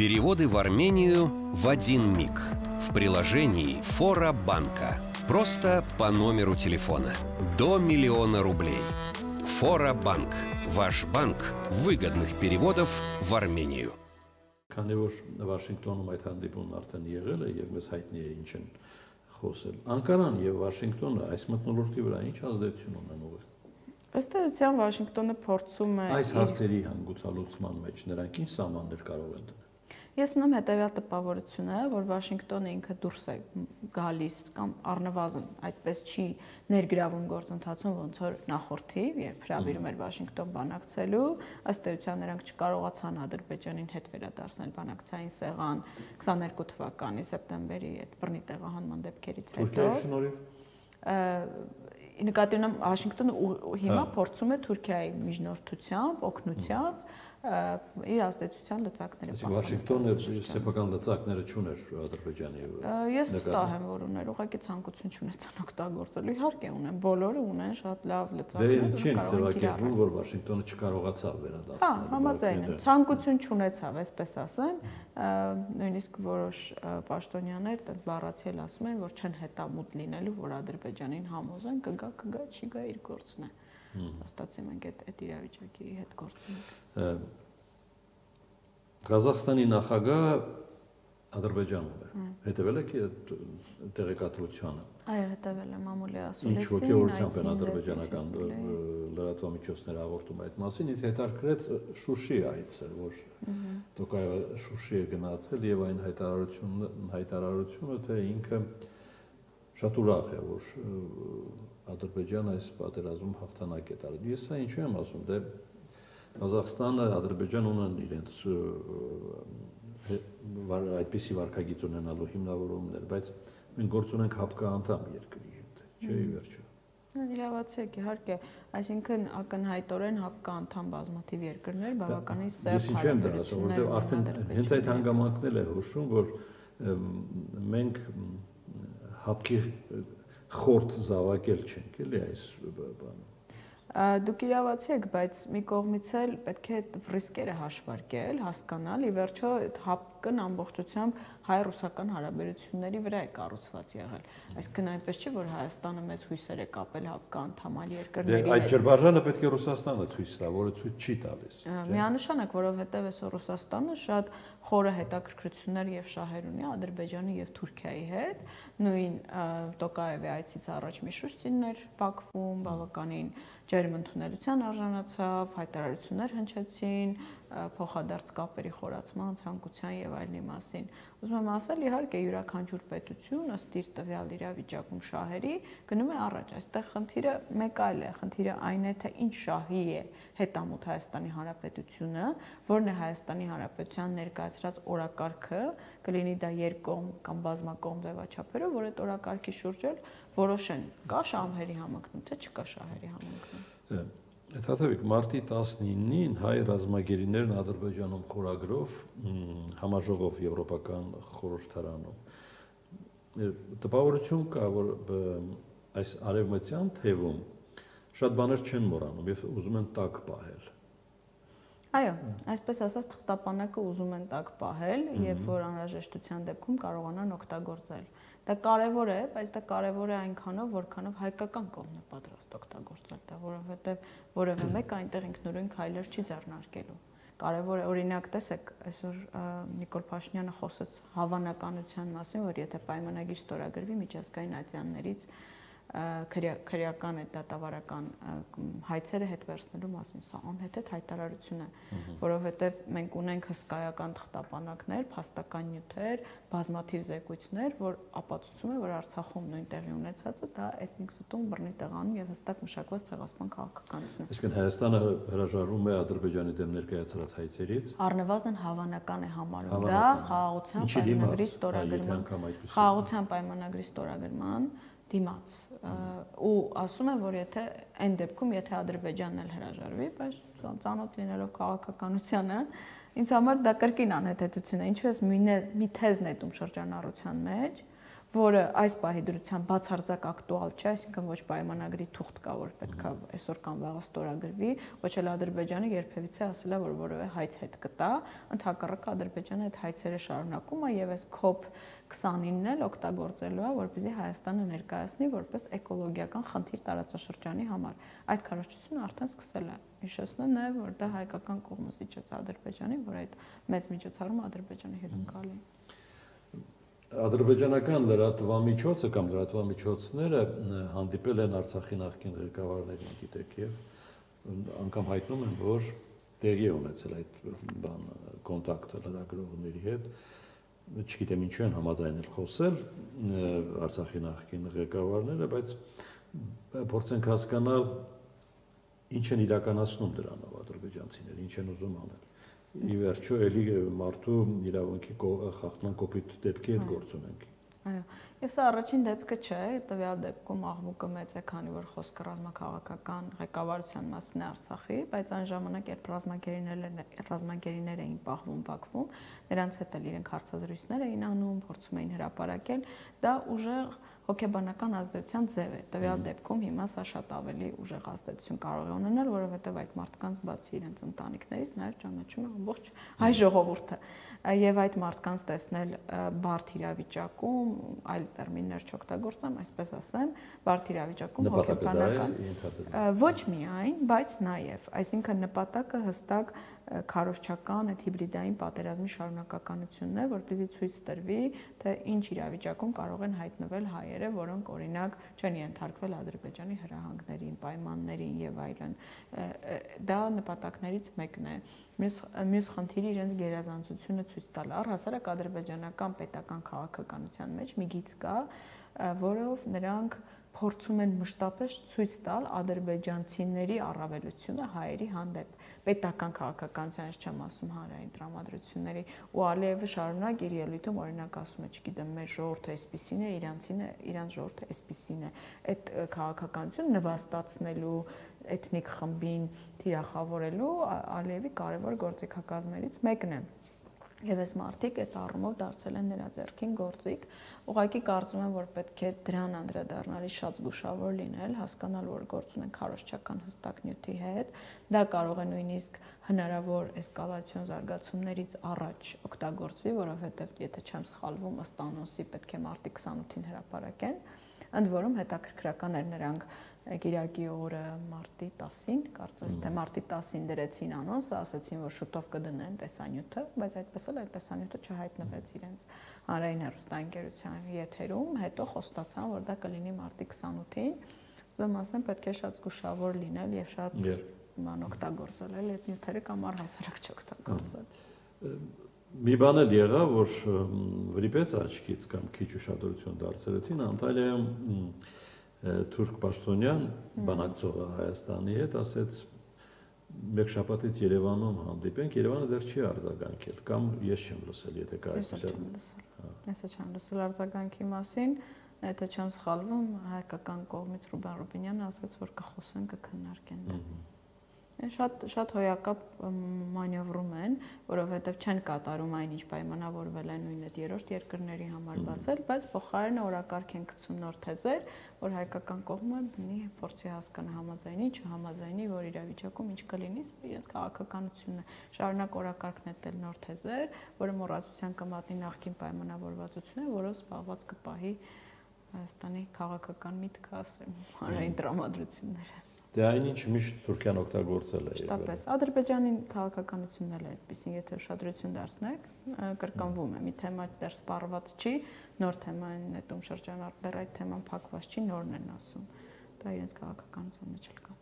Переводы в Армению в один миг. В приложении Фора Банка. Просто по номеру телефона. До миллиона рублей. Фора Банк. Ваш банк выгодных переводов в Армению. Քանի որ Վաշինգտոնում այդ հանդիպումն արդեն եղել է եւ մեզ հայտնի է ինչ են խոսել։ Անկարան եւ Վաշինգտոնը այս մտնոլորտի վրա ինչ ազդեցություն ունեն ուղղակի։ Ըստ էության Վաշինգտոնը փորձում է Այս հարցերի հանգուցալուծման մեջ նրանք ինչ սահմաններ կարող են դնել։ Ես ունեմ հետեւյալ տպավորությունը, որ Վաշինգտոնը ինքը դուրս է գալիս կամ առնվազն այդպես չի ներգրավում գործընթացում, ոնց որ նախորդի, երբ հրավիրում էր Վաշինգտոն բանակցելու, ըստ էության նրանք չկարողացան Ադրբեջանին հետ վերադարձնել բանակցային սեղան 22 թվականի սեպտեմբերի այդ բռնի տեղահանման դեպքերից հետո։ շնորհիվ նկատի ունեմ Վաշինգտոնը հիմա փորձում է Թուրքիայի միջնորդությամբ, օգնությամբ իր ազդեցության լծակները պահպանել։ Վաշինգտոնը սեփական լծակները չուներ Ադրբեջանի։ Ես վստահ եմ, որ ուներ, ուղղակի ցանկություն չունեցան օգտագործելու։ Իհարկե ունեն, բոլորը ունեն շատ լավ լծակներ, որ կարող են ձևակերպում, որ Վաշինգտոնը չկարողացավ վերադարձնել։ Հա, համաձայն եմ։ Ցանկություն չունեցավ, այսպես ասեմ, նույնիսկ որոշ պաշտոնյաներ այդպես բառացիել ասում են, որ չեն հետամուտ լինելու, որ Ադրբեջանին համոզեն կգա, կգա, չի գա իր գործն է հաստատեցի մենք այդ այդ իրավիճակի հետ գործունենք։ Ղազախստանի նախագահ Ադրբեջանում է։ Հետևել եք տեղեկատվությանը։ Այո, հետևել եմ Ամուլի Ասուլեսին։ Ինչ ողջորությամբ են ադրբեջանական լրատվամիջոցները հաղորդում այդ մասին։ Ինձ հետաքրքրեց Շուշի այցը, որ Տոկայը Շուշի է գնացել եւ այն հայտարարությունը հայտարարությունը թե ինքը շատ ուրախ է, որ Ադրբեջանը այս պատերազմում հաղթանակ է տարել։ Ես սա ինչու եմ ասում, դե Ղազախստանը, Ադրբեջանը ունեն իրենց այդպիսի վարկագիծ ունենալու հիմնավորումներ, բայց մենք գործ ունենք հապկա անդամ երկրի հետ, չէ՞ ի վերջո։ Իրավացեք, իհարկե, այսինքն ակնհայտորեն հապկա անդամ բազմաթիվ երկրներ բավականին սերտ Ես ինչու եմ դա ասում, որովհետև արդեն հենց այդ հանգամանքն է հուշում, որ մենք հապկի խորտ զավակել չենք, էլի այս բանը։ Դուք իրավացի եք, բայց մի կողմից էլ պետք է ռիսկերը հաշվարկել, հասկանալ, ի վերջո այդ հապկն ամբողջությամբ հայ-ռուսական հարաբերությունների վրա է կառուցված եղել։ Այսինքն այնպես չի, որ Հայաստանը մեծ հույսեր է կապել հապկա անդամալի երկրների հետ։ Դե այդ ջրբաժանը պետք է Ռուսաստանը ցույց տա, որը ցույց չի տալիս։ Միանշանակ, որովհետև այսօր Ռուսաստանը շատ խորը հետաքրքրություններ եւ շահեր ունի Ադրբեջանի եւ Թուրքիայի հետ։ Նույն Տոկաևի այցից առաջ Միշուստիններ Բաքվում բավականին ջերմ ընդունելության արժանացավ, հայտարարություններ հնչեցին, փոխադարձ կապերի խորացման, ցանկության եւ այլնի մասին։ Ուզում եմ ասել, իհարկե յուրաքանչյուր պետություն ըստ իր տվյալ իրավիճակում շահերի գնում է առաջ։ Այստեղ խնդիրը մեկ այլ է, խնդիրը այն է, թե ինչ շահի է հետամուտ Հայաստանի Հանրապետությունը, որն է Հայաստանի Հանրապետության ներկայացրած օրակարգը, կլինի դա երկկողմ կամ բազմակողմ ձևաչափերով, որ այդ օրակարգի շուրջ էլ որոշեն կա շահերի համընկնում, թե չկա շահերի համընկնում։ Թաթևիկ մարտի 19-ին հայ ռազմագերիներն Ադրբեջանում խորագրով համաժողով եվրոպական խորհրդարանում տպավորություն կա, որ այս արևմտյան թևում շատ բաներ չեն մոռանում եւ ուզում են տակ պահել։ Այո, այսպես ասած թղթապանակը ուզում են տակ պահել, երբ որ անհրաժեշտության դեպքում կարողանան օգտագործել։ Դա կարևոր է, բայց դա կարևոր է այնքանով, որքանով հայկական կողմն է պատրաստ օգտագործել դա, որովհետև որևէ մեկ այնտեղ ինքնուրույն քայլեր չի ձեռնարկելու։ Կարևոր է օրինակ տեսեք, այսօր Նիկոլ Փաշինյանը խոսեց հավանականության մասին, որ եթե պայմանագիր ստորագրվի միջազգային ատյաններից քրեական այդ դատավարական հայցերը հետ վերցնելու մասին։ Սա անհետ հայտարարություն է, որովհետև մենք ունենք հսկայական թղթապանակներ, փաստական նյութեր, բազմաթիվ զեկույցներ, որ ապացուցում է, որ Արցախում նույն տեղի ունեցածը դա էթնիկ զտում բռնի տեղանում եւ հստակ մշակված ցեղասպան քաղաքականություն է։ Այսինքն Հայաստանը հրաժարվում է Ադրբեջանի դեմ ներկայացրած հայցերից։ Առնվազն հավանական է համարում դա խաղաղության պայմանագրի ստորագրման խաղաղության պայմանագրի ստորագրման դիմաց ու ասում են որ եթե այն դեպքում եթե Ադրբեջանն էլ հրաժարվի, բայց ծանոթ լինելով քաղաքականությանը, ինձ համար դա կրկին անհետեցություն է։ Ինչու ես մի թեզ նետում շրջանառության մեջ, որը այս պահի դրությամբ բացարձակ ակտուալ չէ, այսինքն ոչ պայմանագրի թուղթ կա, որ պետքա այսօր կամ վաղը ստորագրվի, ոչ էլ Ադրբեջանը երբևիցե ասել է, որ որևէ հայց հետ կտա, ընդհակառակը Ադրբեջանը այդ հայցերը շարունակում է եւ այս COP 29-ն էլ օգտագործելու է, որպեսզի Հայաստանը ներկայացնի որպես էկոլոգիական խնդիր տարածաշրջանի համար։ Այդ քարոշչությունը արդեն սկսել է։ Հիշեցնեմ նաեւ, որ դա հայկական կողմը իջեց Ադրբեջանին, որ այդ մեծ միջոցառումը Ադրբեջանի հյուրընկալի։ Ադրբեջանական լրատվամիջոցը կամ լրատվամիջոցները հանդիպել են Արցախի նախկին ղեկավարներին, գիտեք, եւ անգամ հայտնում են, որ տեղի ունեցել այդ բան կոնտակտը լրագրողների հետ չգիտեմ ինչու են համաձայնել խոսել Արցախի նախկին ղեկավարները, բայց փորձենք հասկանալ ինչ են իրականացնում դրանով ադրբեջանցիները, ինչ են ուզում անել։ Ի վերջո էլի մարդու իրավունքի խախտման կոպիտ դեպքի հետ գործ ունենք։ Այո, եւ սա առաջին դեպքը չէ, տվյալ դեպքում աղմուկը մեծ է, քանի որ խոսքը ռազմաքաղաքական ղեկավարության մասն է Արցախի, բայց այն ժամանակ, երբ ռազմագերիներն ռազմագերիներ էին պահվում Բաքվում, նրանց հետ էլ իրենք հարցազրույցներ էին անում, փորձում էին հրապարակել, դա ուժեղ հոգեբանական ազդեցության ձև է։ Տվյալ դեպքում հիմա սա շատ ավելի ուժեղ ազդեցություն կարող է ունենալ, որովհետև այդ մարդկանց բացի իրենց ընտանիքներից նաև ճանաչում է ամբողջ հայ ժողովուրդը։ Եվ այդ մարդկանց տեսնել բարդ իրավիճակում, այլ տերմիններ չօգտագործեմ, այսպես ասեմ, բարդ իրավիճակում հոգեբանական ոչ միայն, բայց նաև, այսինքն նպատակը հստակ քարոշչական այդ հիբրիդային պատերազմի շարունակականությունն է, որպեսզի ցույց տրվի, թե ինչ իրավիճակում կարող են հայտնվել հայերը, որոնք օրինակ չեն ենթարկվել Ադրբեջանի հրահանգներին, պայմաններին եւ այլն։ Դա նպատակներից մեկն է։ Մյուս մյուս խնդիրը իրենց գերազանցությունը ցույց տալը։ Առհասարակ ադրբեջանական պետական քաղաքականության մեջ մի գիծ կա, որով նրանք փորձում են մշտապես ցույց տալ ադրբեջանցիների առավելությունը հայերի հանդեպ պետական քաղաքականության, ես չեմ ասում հանրային տրամադրությունների, ու Ալիևը շարունակ իր ելույթում օրինակ ասում է, չգիտեմ, մեր ժողովուրդը այսպեսին է, իրանցին է, իրանց ժողովուրդը այսպեսին է։ Այդ քաղաքականություն նվաստացնելու էթնիկ խմբին թիրախավորելու Ալիևի կարևոր գործիքակազմերից մեկն է։ Եվ այս մարտիկ այդ առումով դարձել են նրա ձեռքին գործիք։ Ուղղակի կարծում եմ, որ պետք է դրան անդրադառնալի շատ զգուշավոր լինել, հասկանալ, որ գործ ունեն քարոշչական հստակ նյութի հետ։ Դա կարող է նույնիսկ հնարավոր էսկալացիոն զարգացումներից առաջ օգտագործվի, որովհետև եթե չեմ սխալվում, ըստ անոնսի պետք է մարտի 28-ին հրապարակեն։ Ընդ որում հետաքրքրական էր նրանք Կիրակի օրը մարտի 10-ին, կարծես թե մարտի 10-ին դրեցին անոնս, ասացին, որ շուտով կդնեն տեսանյութը, բայց այդպես էլ այդ տեսանյութը չհայտնվեց իրենց հանրային հեռուստաընկերության եթերում, հետո խոստացան, որ դա կլինի մարտի 28-ին։ Ուզում ասեմ, պետք է շատ զգուշավոր լինել եւ շատ ման օգտագործել էլ այդ նյութերը կամ առհասարակ չօգտագործել։ Մի բան էլ եղավ, որ վրիպեց աչքից կամ քիչ ուշադրություն դարձրեցին Անտալիայում Թուրք Պաշտոնյան բանակցողը Հայաստանի հետ ասեց մեկ շաբաթից Երևանում հանդիպենք, Երևանը դեռ չի արձագանքել կամ ես չեմ լսել, եթե կա այսպես։ Ես չեմ լսել արձագանքի մասին, եթե չեմ սխալվում, հայկական կողմից Ռուբեն Ռուբինյանը ասաց, որ կխոսեն, կքննարկեն դա։ Շատ շատ հոյակապ մանևրում են, որովհետև չեն կատարում այնինչ պայմանավորվել են նույն այդ երրորդ երկրների համար բացել, բայց փոխարենը օրակարգ են գցում նոր թեզեր, որ հայկական կողմը ունի փորձի հասկանա համաձայնի, չհամաձայնի, որ իրավիճակում ինչ կլինի, իրենց քաղաքականությունն է։ Շարունակ օրակարգ նետել նոր թեզեր, որը մոռացության կմատնի նախկին պայմանավորվածությունը, որով զբաղված կպահի Հայաստանի քաղաքական միտքը, ասեմ, հանրային տրամադրությունները։ Դե այնինչ միշտ Թուրքիան օգտագործել է։ Շտապես Ադրբեջանի քաղաքականությունն էլ է այդպեսին, եթե ուշադրություն դարձնեք, կրկնվում է։ Մի թեմա դեռ սպառված չի, նոր թեմա են նետում շրջանառ, դեռ այդ թեման փակված չի, նորն են ասում։ Դա իրենց քաղաքականության մեջ էլ կա։